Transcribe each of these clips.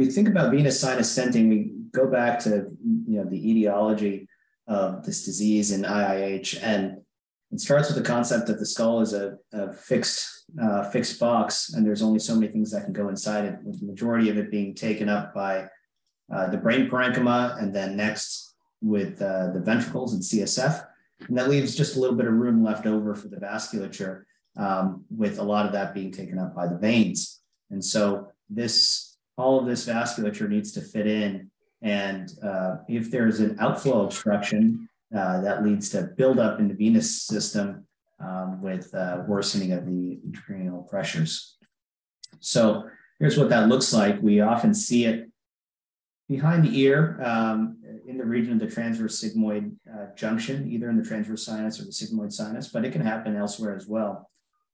we think about venous sinus stenting, we go back to you know the etiology of this disease in IIH, and it starts with the concept that the skull is a, a fixed uh, fixed box, and there's only so many things that can go inside it, with the majority of it being taken up by uh, the brain parenchyma, and then next with uh, the ventricles and CSF. And that leaves just a little bit of room left over for the vasculature, um, with a lot of that being taken up by the veins. And so this, all of this vasculature needs to fit in. And uh, if there's an outflow obstruction, uh, that leads to buildup in the venous system um, with uh, worsening of the intracranial pressures. So here's what that looks like. We often see it behind the ear um, in the region of the transverse sigmoid uh, junction, either in the transverse sinus or the sigmoid sinus, but it can happen elsewhere as well.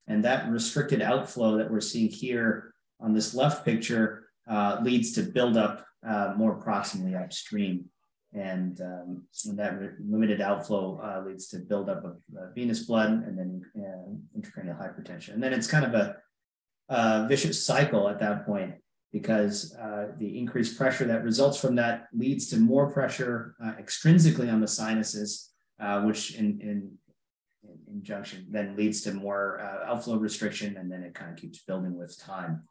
And that restricted outflow that we're seeing here on this left picture uh, leads to buildup uh, more proximally upstream. And, um, and that limited outflow uh, leads to buildup of uh, venous blood and then uh, intracranial hypertension. And then it's kind of a, a vicious cycle at that point because uh, the increased pressure that results from that leads to more pressure uh, extrinsically on the sinuses, uh, which in, in, then leads to more uh, outflow restriction, and then it kind of keeps building with time.